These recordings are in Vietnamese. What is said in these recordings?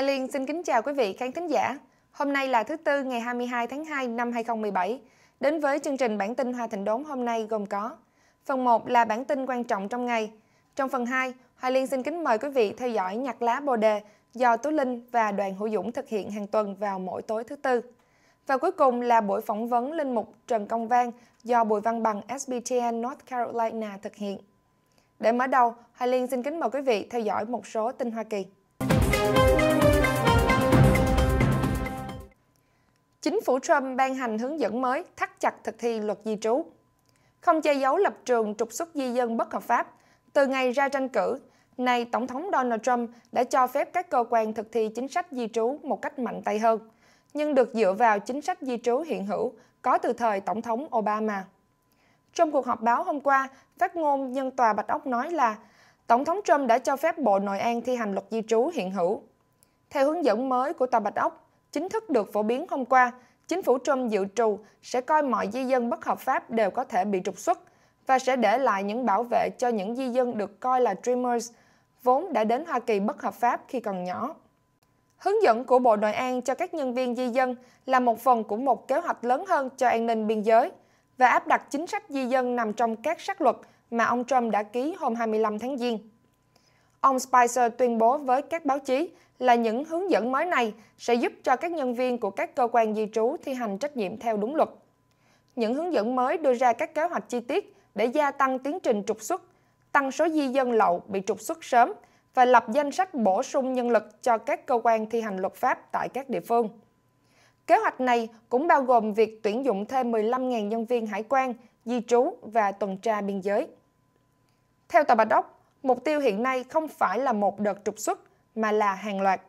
Hoài Liên xin kính chào quý vị khán thính giả. Hôm nay là thứ Tư ngày 22 tháng 2 năm 2017. Đến với chương trình bản tin Hoa Thịnh Đốn hôm nay gồm có Phần 1 là bản tin quan trọng trong ngày. Trong phần 2, Hoài Liên xin kính mời quý vị theo dõi nhạc lá bồ đề do Tú Linh và đoàn Hữu Dũng thực hiện hàng tuần vào mỗi tối thứ Tư. Và cuối cùng là buổi phỏng vấn Linh Mục Trần Công Vang do Bùi Văn Bằng SBTN North Carolina thực hiện. Để mở đầu, Hoài Liên xin kính mời quý vị theo dõi một số tin Hoa Kỳ. Chính phủ Trump ban hành hướng dẫn mới thắt chặt thực thi luật di trú. Không che giấu lập trường trục xuất di dân bất hợp pháp. Từ ngày ra tranh cử, nay Tổng thống Donald Trump đã cho phép các cơ quan thực thi chính sách di trú một cách mạnh tay hơn, nhưng được dựa vào chính sách di trú hiện hữu có từ thời Tổng thống Obama. Trong cuộc họp báo hôm qua, phát ngôn nhân tòa Bạch Ốc nói là Tổng thống Trump đã cho phép Bộ Nội an thi hành luật di trú hiện hữu. Theo hướng dẫn mới của tòa Bạch Ốc, chính thức được phổ biến hôm qua, chính phủ Trump dự trù sẽ coi mọi di dân bất hợp pháp đều có thể bị trục xuất và sẽ để lại những bảo vệ cho những di dân được coi là Dreamers, vốn đã đến Hoa Kỳ bất hợp pháp khi còn nhỏ. Hướng dẫn của Bộ Nội an cho các nhân viên di dân là một phần của một kế hoạch lớn hơn cho an ninh biên giới và áp đặt chính sách di dân nằm trong các sắc luật mà ông Trump đã ký hôm 25 tháng Giêng. Ông Spicer tuyên bố với các báo chí là những hướng dẫn mới này sẽ giúp cho các nhân viên của các cơ quan di trú thi hành trách nhiệm theo đúng luật. Những hướng dẫn mới đưa ra các kế hoạch chi tiết để gia tăng tiến trình trục xuất, tăng số di dân lậu bị trục xuất sớm và lập danh sách bổ sung nhân lực cho các cơ quan thi hành luật pháp tại các địa phương. Kế hoạch này cũng bao gồm việc tuyển dụng thêm 15.000 nhân viên hải quan, di trú và tuần tra biên giới. Theo Tòa Bạch Ốc, mục tiêu hiện nay không phải là một đợt trục xuất, mà là hàng loạt.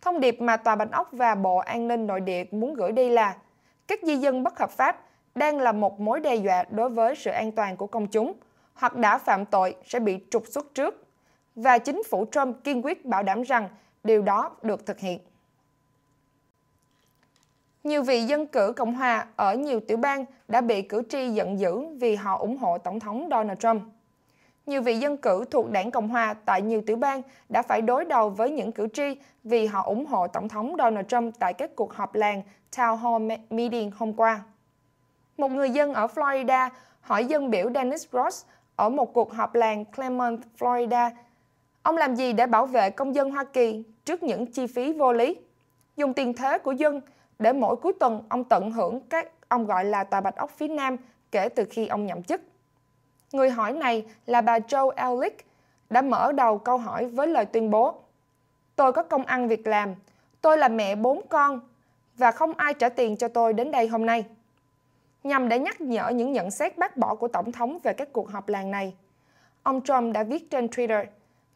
Thông điệp mà Tòa Bạch Ốc và Bộ An ninh Nội địa muốn gửi đi là các di dân bất hợp pháp đang là một mối đe dọa đối với sự an toàn của công chúng hoặc đã phạm tội sẽ bị trục xuất trước và chính phủ Trump kiên quyết bảo đảm rằng điều đó được thực hiện. Nhiều vị dân cử Cộng hòa ở nhiều tiểu bang đã bị cử tri giận dữ vì họ ủng hộ Tổng thống Donald Trump nhiều vị dân cử thuộc đảng Cộng hòa tại nhiều tiểu bang đã phải đối đầu với những cử tri vì họ ủng hộ Tổng thống Donald Trump tại các cuộc họp làng Town Hall Meeting hôm qua. Một người dân ở Florida hỏi dân biểu Dennis Ross ở một cuộc họp làng Clement, Florida, ông làm gì để bảo vệ công dân Hoa Kỳ trước những chi phí vô lý? Dùng tiền thế của dân để mỗi cuối tuần ông tận hưởng các ông gọi là tòa bạch ốc phía Nam kể từ khi ông nhậm chức. Người hỏi này là bà Joe Ellick đã mở đầu câu hỏi với lời tuyên bố Tôi có công ăn việc làm, tôi là mẹ bốn con và không ai trả tiền cho tôi đến đây hôm nay. Nhằm để nhắc nhở những nhận xét bác bỏ của Tổng thống về các cuộc họp làng này, ông Trump đã viết trên Twitter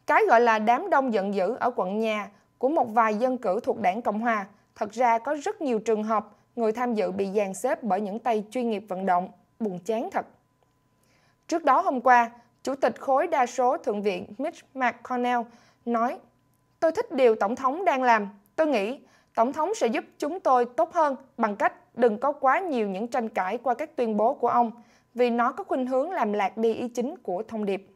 cái gọi là đám đông giận dữ ở quận nhà của một vài dân cử thuộc đảng Cộng Hòa thật ra có rất nhiều trường hợp người tham dự bị dàn xếp bởi những tay chuyên nghiệp vận động. Buồn chán thật. Trước đó hôm qua, Chủ tịch khối đa số Thượng viện Mitch McConnell nói Tôi thích điều Tổng thống đang làm. Tôi nghĩ Tổng thống sẽ giúp chúng tôi tốt hơn bằng cách đừng có quá nhiều những tranh cãi qua các tuyên bố của ông vì nó có khuynh hướng làm lạc đi ý chính của thông điệp.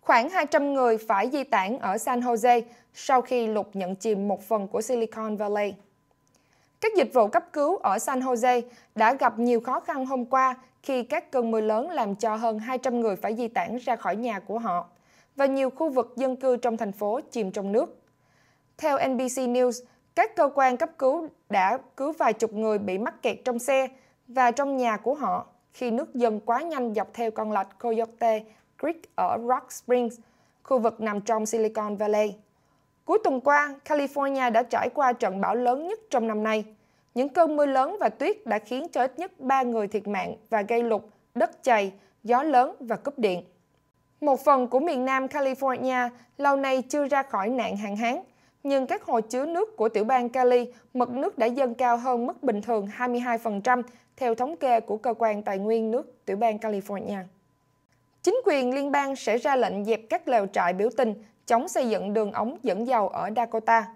Khoảng 200 người phải di tản ở San Jose sau khi lục nhận chìm một phần của Silicon Valley. Các dịch vụ cấp cứu ở San Jose đã gặp nhiều khó khăn hôm qua khi các cơn mưa lớn làm cho hơn 200 người phải di tản ra khỏi nhà của họ và nhiều khu vực dân cư trong thành phố chìm trong nước. Theo NBC News, các cơ quan cấp cứu đã cứu vài chục người bị mắc kẹt trong xe và trong nhà của họ khi nước dâng quá nhanh dọc theo con lạch Coyote Creek ở Rock Springs, khu vực nằm trong Silicon Valley. Cuối tuần qua, California đã trải qua trận bão lớn nhất trong năm nay – những cơn mưa lớn và tuyết đã khiến cho ít nhất 3 người thiệt mạng và gây lụt, đất chày, gió lớn và cúp điện. Một phần của miền Nam California lâu nay chưa ra khỏi nạn hạn hán, nhưng các hồ chứa nước của tiểu bang Cali, mực nước đã dâng cao hơn mức bình thường 22% theo thống kê của Cơ quan Tài nguyên nước tiểu bang California. Chính quyền liên bang sẽ ra lệnh dẹp các lều trại biểu tình chống xây dựng đường ống dẫn dầu ở Dakota.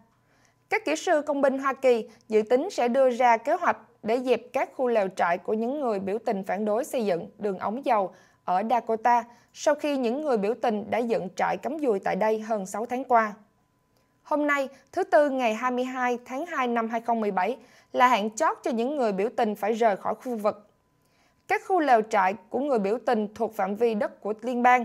Các kỹ sư công binh Hoa Kỳ dự tính sẽ đưa ra kế hoạch để dẹp các khu lều trại của những người biểu tình phản đối xây dựng đường ống dầu ở Dakota sau khi những người biểu tình đã dựng trại cắm dùi tại đây hơn 6 tháng qua. Hôm nay, thứ Tư ngày 22 tháng 2 năm 2017, là hạn chót cho những người biểu tình phải rời khỏi khu vực. Các khu lều trại của người biểu tình thuộc phạm vi đất của liên bang.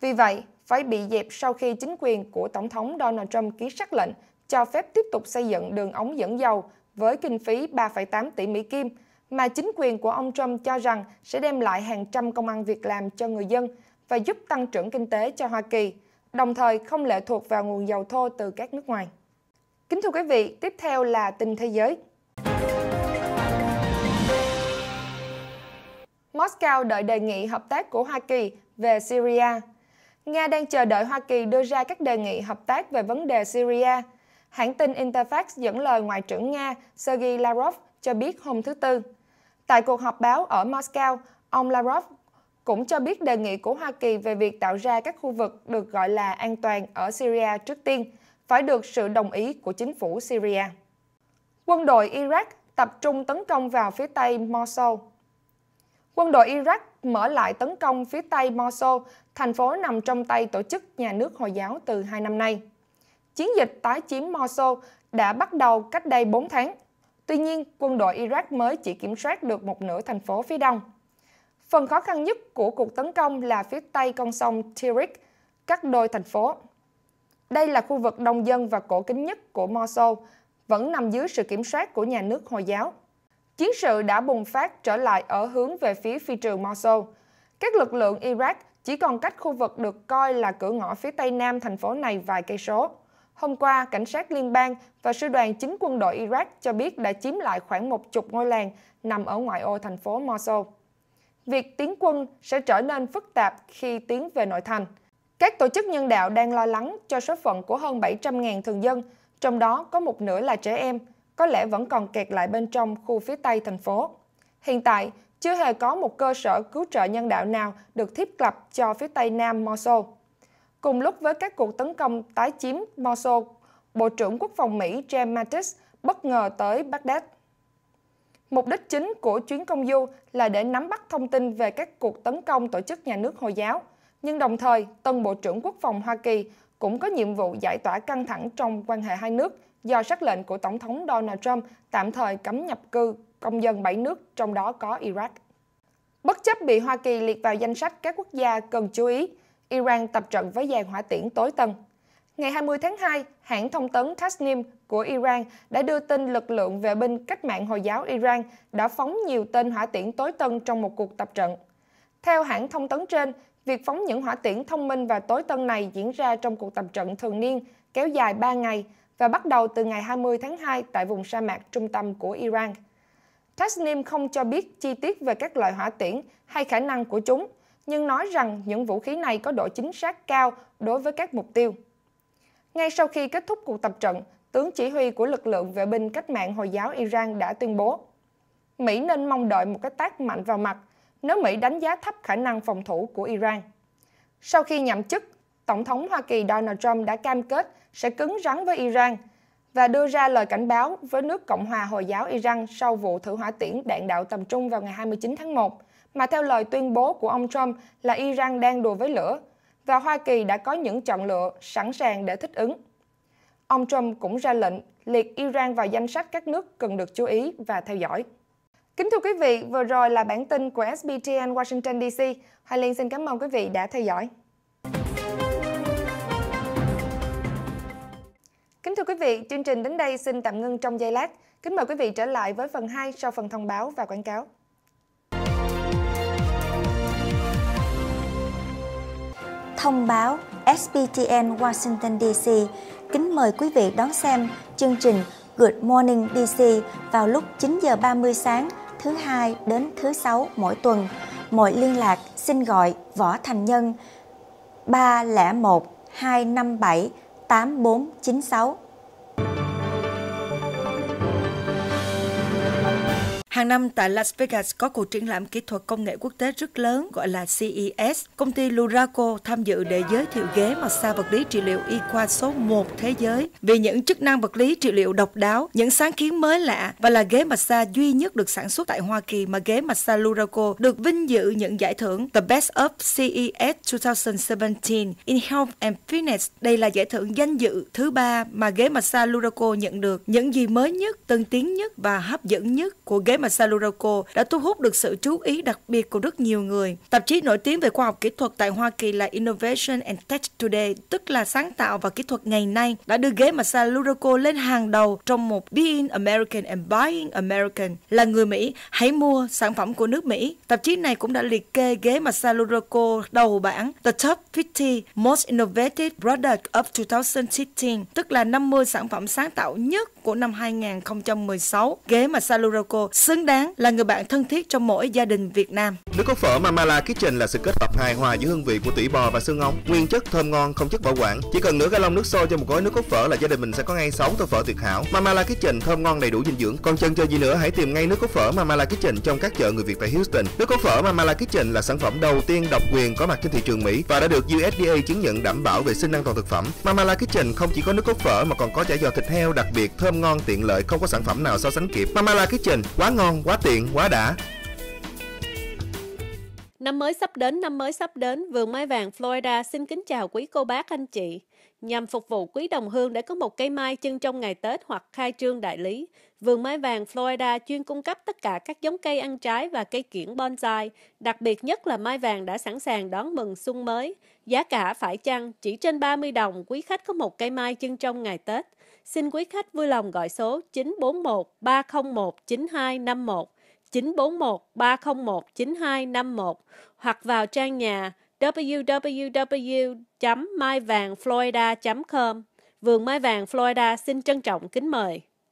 Vì vậy, phải bị dẹp sau khi chính quyền của Tổng thống Donald Trump ký sắc lệnh cho phép tiếp tục xây dựng đường ống dẫn dầu với kinh phí 3,8 tỷ Mỹ Kim, mà chính quyền của ông Trump cho rằng sẽ đem lại hàng trăm công ăn việc làm cho người dân và giúp tăng trưởng kinh tế cho Hoa Kỳ, đồng thời không lệ thuộc vào nguồn dầu thô từ các nước ngoài. Kính thưa quý vị, tiếp theo là tin thế giới. Moscow đợi đề nghị hợp tác của Hoa Kỳ về Syria. Nga đang chờ đợi Hoa Kỳ đưa ra các đề nghị hợp tác về vấn đề Syria. Hãng tin Interfax dẫn lời Ngoại trưởng Nga Sergei Lavrov cho biết hôm thứ Tư. Tại cuộc họp báo ở Moscow, ông Lavrov cũng cho biết đề nghị của Hoa Kỳ về việc tạo ra các khu vực được gọi là an toàn ở Syria trước tiên phải được sự đồng ý của chính phủ Syria. Quân đội Iraq tập trung tấn công vào phía tây Mosul. Quân đội Iraq mở lại tấn công phía tây Mosul, thành phố nằm trong tay tổ chức nhà nước Hồi giáo từ hai năm nay. Chiến dịch tái chiếm Mosul đã bắt đầu cách đây 4 tháng. Tuy nhiên, quân đội Iraq mới chỉ kiểm soát được một nửa thành phố phía đông. Phần khó khăn nhất của cuộc tấn công là phía tây con sông Tigris, cắt đôi thành phố. Đây là khu vực đông dân và cổ kính nhất của Mosul, vẫn nằm dưới sự kiểm soát của nhà nước Hồi giáo. Chiến sự đã bùng phát trở lại ở hướng về phía phi trường Mosul. Các lực lượng Iraq chỉ còn cách khu vực được coi là cửa ngõ phía tây nam thành phố này vài cây số. Hôm qua, cảnh sát liên bang và sư đoàn chính quân đội Iraq cho biết đã chiếm lại khoảng một chục ngôi làng nằm ở ngoại ô thành phố Mosul. Việc tiến quân sẽ trở nên phức tạp khi tiến về nội thành. Các tổ chức nhân đạo đang lo lắng cho số phận của hơn 700.000 thường dân, trong đó có một nửa là trẻ em, có lẽ vẫn còn kẹt lại bên trong khu phía tây thành phố. Hiện tại, chưa hề có một cơ sở cứu trợ nhân đạo nào được thiết lập cho phía tây nam Mosul. Cùng lúc với các cuộc tấn công tái chiếm Mosul, Bộ trưởng Quốc phòng Mỹ James Mattis bất ngờ tới Baghdad. Mục đích chính của chuyến công du là để nắm bắt thông tin về các cuộc tấn công tổ chức nhà nước Hồi giáo, nhưng đồng thời, tân Bộ trưởng Quốc phòng Hoa Kỳ cũng có nhiệm vụ giải tỏa căng thẳng trong quan hệ hai nước do sắc lệnh của Tổng thống Donald Trump tạm thời cấm nhập cư công dân bảy nước, trong đó có Iraq. Bất chấp bị Hoa Kỳ liệt vào danh sách các quốc gia cần chú ý, Iran tập trận với dàn hỏa tiễn tối tân. Ngày 20 tháng 2, hãng thông tấn Tasnim của Iran đã đưa tin lực lượng vệ binh cách mạng Hồi giáo Iran đã phóng nhiều tên hỏa tiễn tối tân trong một cuộc tập trận. Theo hãng thông tấn trên, việc phóng những hỏa tiễn thông minh và tối tân này diễn ra trong cuộc tập trận thường niên kéo dài 3 ngày và bắt đầu từ ngày 20 tháng 2 tại vùng sa mạc trung tâm của Iran. Tasnim không cho biết chi tiết về các loại hỏa tiễn hay khả năng của chúng, nhưng nói rằng những vũ khí này có độ chính xác cao đối với các mục tiêu. Ngay sau khi kết thúc cuộc tập trận, tướng chỉ huy của lực lượng vệ binh cách mạng Hồi giáo Iran đã tuyên bố Mỹ nên mong đợi một cái tác mạnh vào mặt nếu Mỹ đánh giá thấp khả năng phòng thủ của Iran. Sau khi nhậm chức, Tổng thống Hoa Kỳ Donald Trump đã cam kết sẽ cứng rắn với Iran và đưa ra lời cảnh báo với nước Cộng hòa Hồi giáo Iran sau vụ thử hỏa tiễn đạn đạo tầm trung vào ngày 29 tháng 1, mà theo lời tuyên bố của ông Trump là Iran đang đùa với lửa và Hoa Kỳ đã có những chọn lựa sẵn sàng để thích ứng. Ông Trump cũng ra lệnh liệt Iran vào danh sách các nước cần được chú ý và theo dõi. Kính thưa quý vị, vừa rồi là bản tin của SBTN Washington DC. Hoài Liên xin cảm ơn quý vị đã theo dõi. Kính thưa quý vị, chương trình đến đây xin tạm ngưng trong giây lát. Kính mời quý vị trở lại với phần 2 sau phần thông báo và quảng cáo. Thông báo SBTN Washington DC kính mời quý vị đón xem chương trình Good Morning DC vào lúc 9 giờ 30 sáng, thứ hai đến thứ sáu mỗi tuần. Mọi liên lạc xin gọi Võ Thành Nhân 301 257 8496 Hàng năm tại Las Vegas có cuộc triển lãm kỹ thuật công nghệ quốc tế rất lớn gọi là CES. Công ty Luraco tham dự để giới thiệu ghế massage vật lý trị liệu y khoa số 1 thế giới vì những chức năng vật lý trị liệu độc đáo, những sáng kiến mới lạ và là ghế massage duy nhất được sản xuất tại Hoa Kỳ mà ghế massage Luraco được vinh dự những giải thưởng The Best of CES 2017 in Health and Fitness. Đây là giải thưởng danh dự thứ ba mà ghế massage Luraco nhận được. Những gì mới nhất, tân tiến nhất và hấp dẫn nhất của ghế massage Saluroco đã thu hút được sự chú ý đặc biệt của rất nhiều người. Tạp chí nổi tiếng về khoa học kỹ thuật tại Hoa Kỳ là Innovation and Tech Today, tức là sáng tạo và kỹ thuật ngày nay, đã đưa ghế mà Luraco lên hàng đầu trong một Being American and Buying American. Là người Mỹ, hãy mua sản phẩm của nước Mỹ. Tạp chí này cũng đã liệt kê ghế mà Luraco đầu bảng The Top 50 Most Innovative Product of 2016, tức là 50 sản phẩm sáng tạo nhất của năm 2016. Ghế mà Luraco xứng đáng là người bạn thân thiết trong mỗi gia đình Việt Nam. Nước cốt phở Mamala Kitchen là sự kết hợp hài hòa giữa hương vị của tỉ bò và xương ống, nguyên chất thơm ngon, không chất bảo quản. Chỉ cần nửa gallon nước sôi cho một gói nước cốt phở là gia đình mình sẽ có ngay 6 tô phở tuyệt hảo. Mamala Kitchen thơm ngon đầy đủ dinh dưỡng. Còn chân chờ gì nữa, hãy tìm ngay nước cốt phở Mamala Kitchen trong các chợ người Việt tại Houston. Nước cốt phở Mamala Kitchen là sản phẩm đầu tiên độc quyền có mặt trên thị trường Mỹ và đã được USDA chứng nhận đảm bảo vệ sinh an toàn thực phẩm. Mamala Kitchen không chỉ có nước cốt phở mà còn có chả giò thịt heo đặc biệt thơm ngon tiện lợi không có sản phẩm nào so sánh kịp. Mamala Kitchen quá ngon, quá tiện, quá đã. Năm mới sắp đến, năm mới sắp đến, Vườn Mai Vàng Florida xin kính chào quý cô bác anh chị. Nhằm phục vụ quý đồng hương để có một cây mai chân trong ngày Tết hoặc khai trương đại lý, Vườn Mai Vàng Florida chuyên cung cấp tất cả các giống cây ăn trái và cây kiểng bonsai. Đặc biệt nhất là mai vàng đã sẵn sàng đón mừng xuân mới. Giá cả phải chăng chỉ trên 30 đồng, quý khách có một cây mai chân trong ngày Tết. Xin quý khách vui lòng gọi số 941 301 9251 941 301 9251 hoặc vào trang nhà www.maivangflorida.com. Vườn Mai Vàng Florida xin trân trọng kính mời.